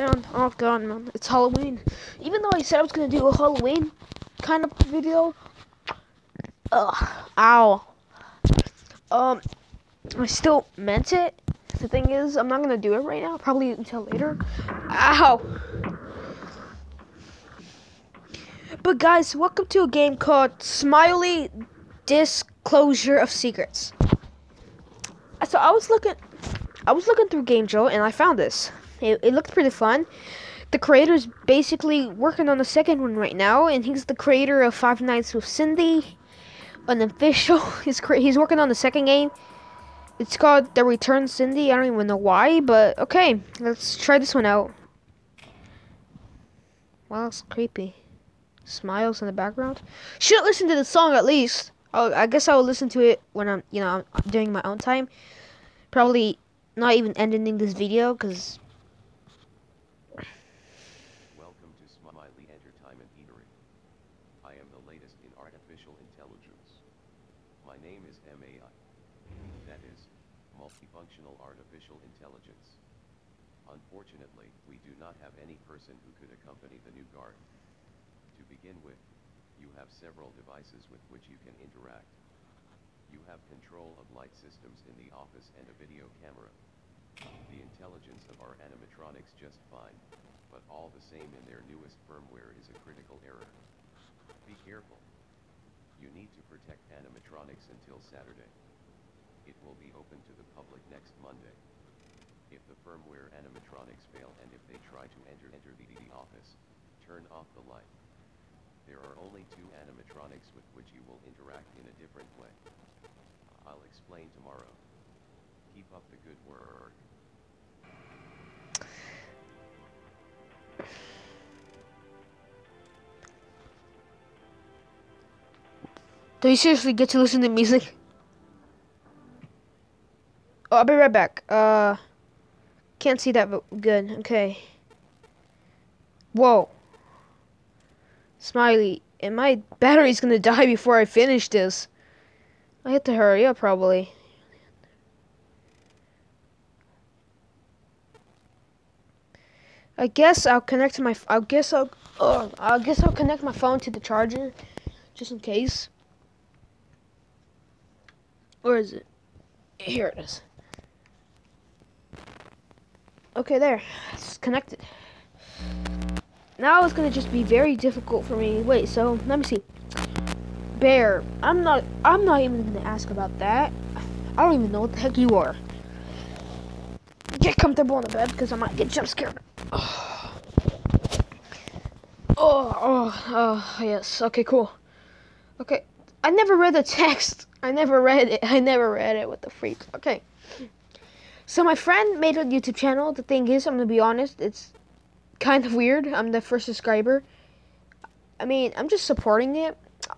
Man, oh god, man, it's Halloween. Even though I said I was gonna do a Halloween kind of video. Ugh, ow. Um, I still meant it. The thing is, I'm not gonna do it right now. Probably until later. Ow. But guys, welcome to a game called Smiley Disclosure of Secrets. So I was looking, I was looking through Game Jolt and I found this. It, it looked pretty fun. The creator's basically working on the second one right now, and he's the creator of Five Nights with Cindy, an official. He's he's working on the second game. It's called The Return Cindy. I don't even know why, but okay, let's try this one out. Wow, it's creepy. Smiles in the background. Should listen to the song at least. Oh, I guess I will listen to it when I'm, you know, I'm doing my own time. Probably not even ending this video because Welcome Smiley Entertainment Eatery. I am the latest in artificial intelligence. My name is MAI. That is, Multifunctional Artificial Intelligence. Unfortunately, we do not have any person who could accompany the new guard. To begin with, you have several devices with which you can interact. You have control of light systems in the office and a video camera. The intelligence of our animatronics just fine, but all the same in their newest firmware is a critical error. Be careful. You need to protect animatronics until Saturday. It will be open to the public next Monday. If the firmware animatronics fail and if they try to enter enter the, the office, turn off the light. There are only two animatronics with which you will interact in a different way. I'll explain tomorrow. Keep up the good work. Do you seriously get to listen to music? Oh, I'll be right back. Uh, can't see that v- good. Okay. Whoa. Smiley, and my battery's gonna die before I finish this. I have to hurry up, probably. I guess I'll connect to my. I guess I'll. Uh, I guess I'll connect my phone to the charger, just in case. Where is it? Here it is. Okay, there. It's connected. Now it's gonna just be very difficult for me. Wait, so let me see. Bear, I'm not. I'm not even gonna ask about that. I don't even know what the heck you are. Get comfortable in the bed because I might get jump scared. Oh, oh, oh, oh, yes. Okay, cool. Okay, I never read the text. I never read it. I never read it. What the freak? Okay. So my friend made a YouTube channel. The thing is, I'm gonna be honest, it's kind of weird. I'm the first subscriber. I mean, I'm just supporting it.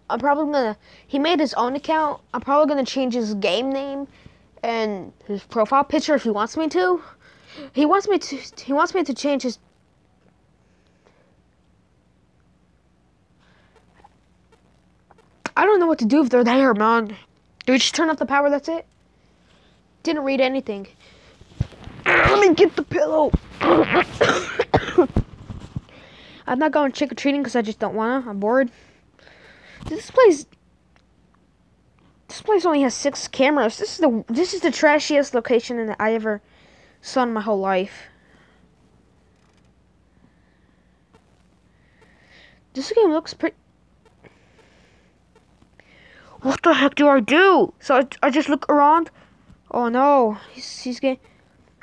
I'm probably gonna. He made his own account. I'm probably gonna change his game name and his profile picture if he wants me to. He wants me to. He wants me to change his. I don't know what to do if they're there, man. Do we just turn off the power? That's it. Didn't read anything. Let me get the pillow. I'm not going trick or treating because I just don't wanna. I'm bored. This place. This place only has six cameras. This is the this is the trashiest location that I ever in my whole life. This game looks pretty. What the heck do I do? So I, I just look around. Oh no, he's he's getting.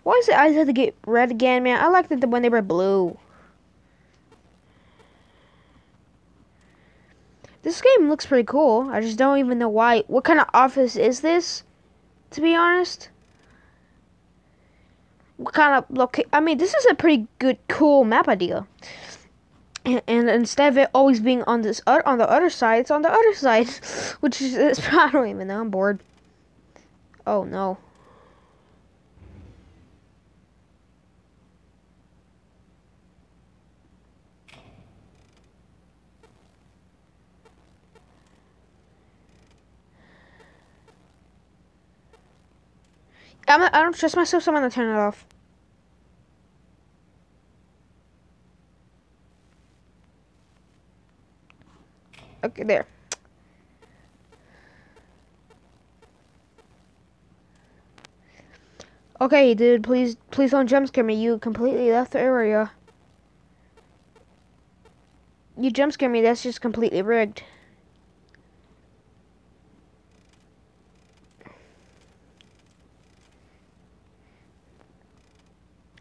Why is it eyes have to get red again, man? I liked it when they were blue. This game looks pretty cool. I just don't even know why. What kind of office is this? To be honest. Kind of loca- I mean, this is a pretty good, cool map idea. And, instead of it always being on this o- on the other side, it's on the other side, which is I don't even know. I'm bored. Oh no. I'm, I don't trust myself, so I'm gonna turn it off. Okay, there. Okay, dude, please, please don't jump scare me. You completely left the area. You jump scare me, that's just completely rigged.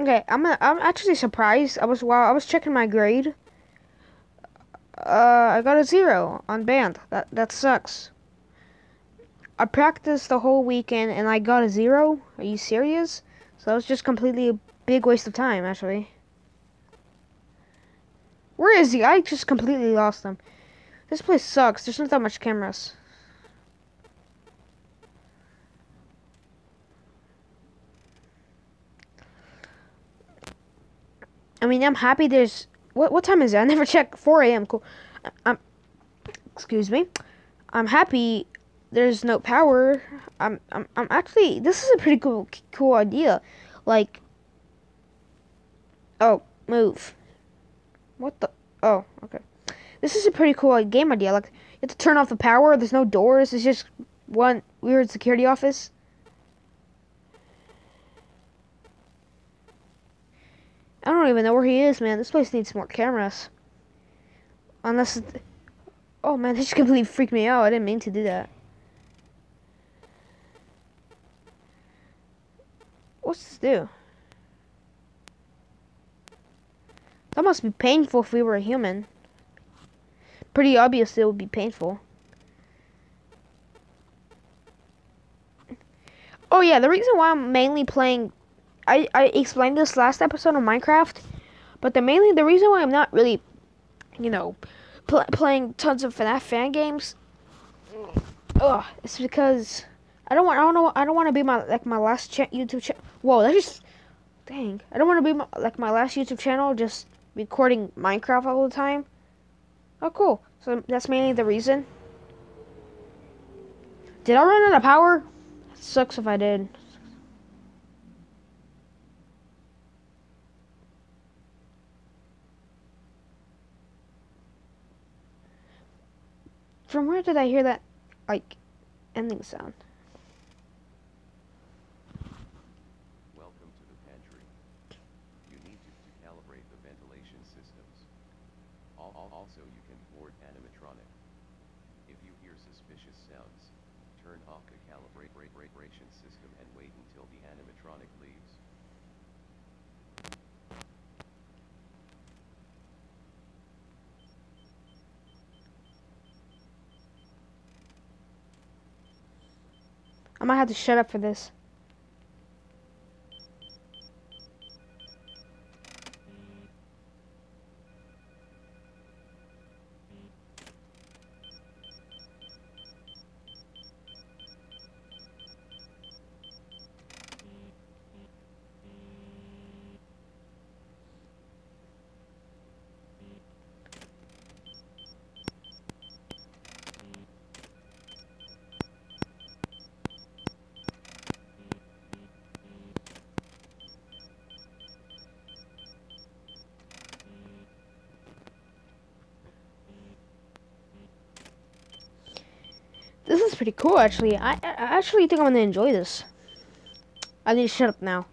Okay, I'm i I'm actually surprised. I was while I was checking my grade. Uh, I got a zero on band. That that sucks. I practiced the whole weekend and I got a zero. Are you serious? So that was just completely a big waste of time, actually. Where is he? I just completely lost him. This place sucks. There's not that much cameras. I mean, I'm happy there's... What, what time is it? I never checked. 4 a.m. Cool. I'm... Excuse me. I'm happy there's no power. I'm, I'm, I'm actually... This is a pretty cool, cool idea. Like... Oh, move. What the... Oh, okay. This is a pretty cool game idea. Like, you have to turn off the power. There's no doors. It's just one weird security office. I don't even know where he is, man. This place needs more cameras. Unless... Oh, man, this just completely freaked me out. I didn't mean to do that. What's this do? That must be painful if we were a human. Pretty obvious it would be painful. Oh yeah, the reason why I'm mainly playing I, I explained this last episode of Minecraft, but the mainly the reason why I'm not really, you know, pl playing tons of FNAF fan games, ugh, it's because I don't want I don't know I don't want to be my like my last YouTube channel. Whoa, that just dang. I don't want to be my, like my last YouTube channel just recording Minecraft all the time. Oh, cool. So that's mainly the reason. Did I run out of power? It sucks if I did. From where did I hear that, like, ending sound? Welcome to the pantry. You need to, to calibrate the ventilation systems. Al al also, you can board animatronic. If you hear suspicious sounds, turn off the calibration system and wait until the animatronic leaves. I might have to shut up for this. Pretty cool, actually. I, I actually think I'm gonna enjoy this. I need to shut up now.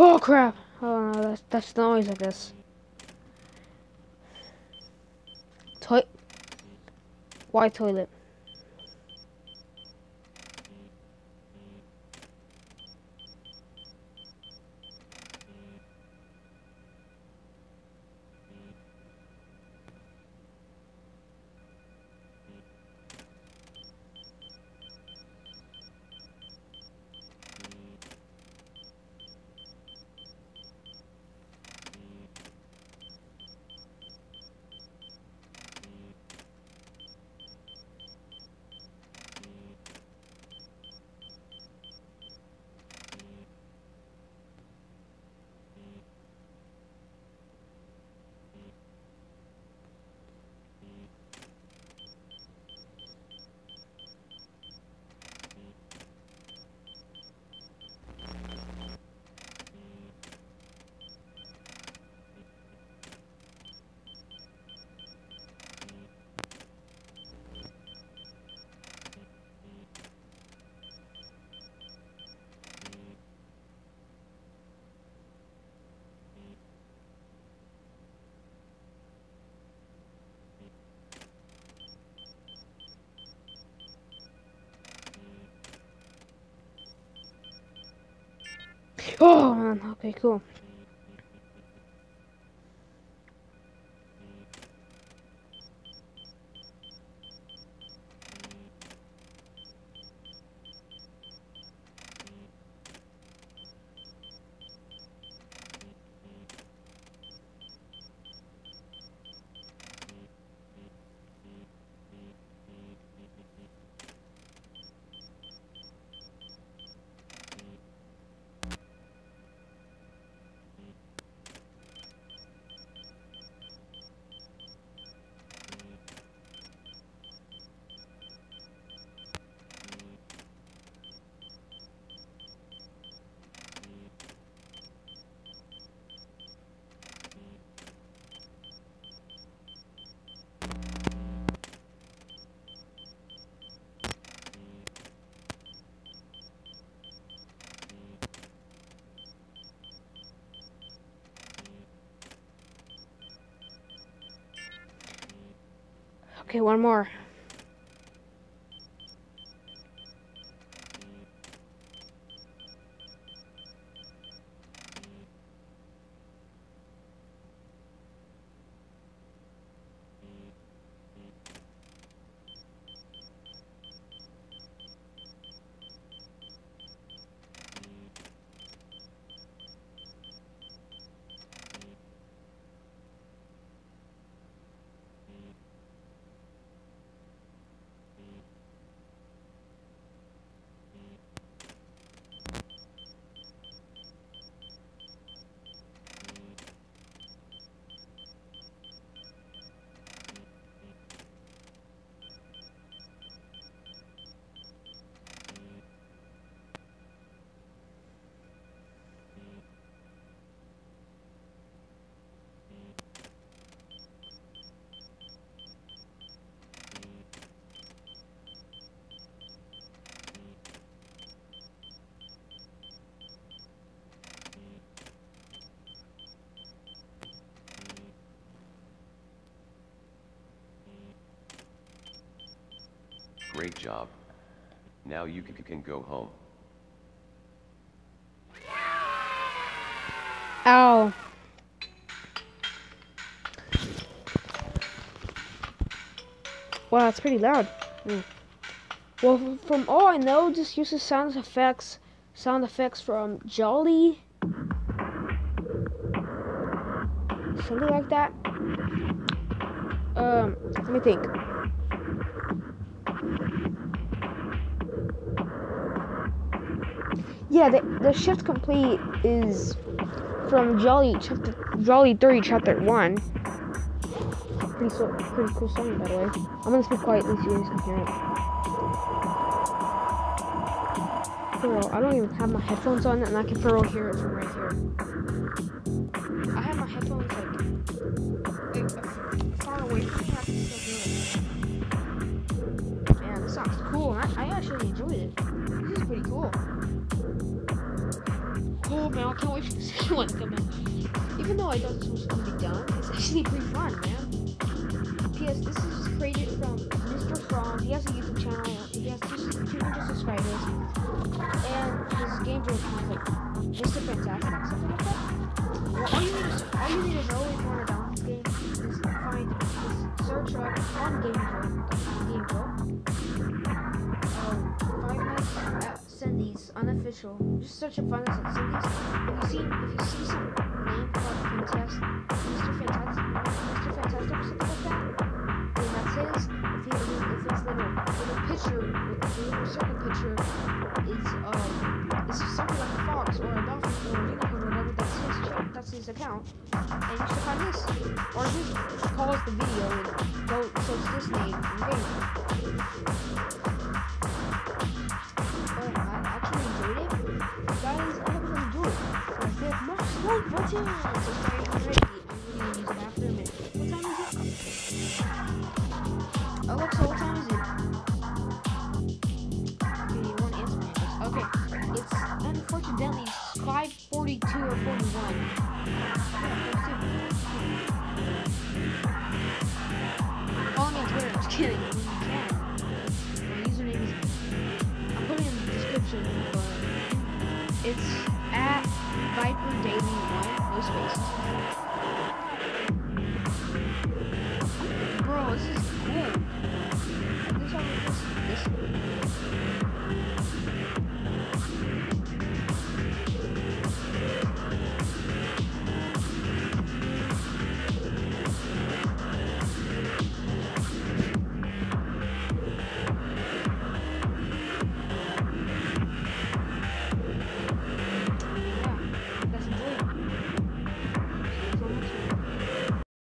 Oh crap! Oh no, that's that's the noise, I guess. Why toilet? Oh man, okay, cool. Okay, one more. Great job. Now you can go home. Ow. Wow, that's pretty loud. Hmm. Well, from all I know, this uses sound effects, sound effects from Jolly, something like that. Um, let me think. Yeah, the, the shift complete is from Jolly chapter Jolly 3 chapter 1. Pretty so, pretty cool song by the way. I'm gonna speak quietly so you guys can hear it. I don't even have my headphones on and I can for real hear it from right here. I have my headphones like, like far away from me, I can still hear it. Man, this song's cool. I, I actually enjoyed it. This is pretty cool. Cool, man. I can't wait for the second one to come out. Even though I thought this going to be done, it's actually pretty fun, man. P.S. This is created from Mr. Franz. He has a YouTube channel. He has just 200 subscribers. And his game of like Mr. Fantastic, something like that. Well, all you need is all you need to know if you want to download this game is find is search on Game GamePro. Unofficial. Just search up at Cindy's. If you see if you see some name called Fantastic, Mr. Fantastic, Mr. Fantastic or something like that, then that's his. If he if it's little little picture, with the little circle picture is um is something like a fox or a dolphin or a unicorn or whatever. That's his that's his account, and you should find this or just pause the video and go search this name in game.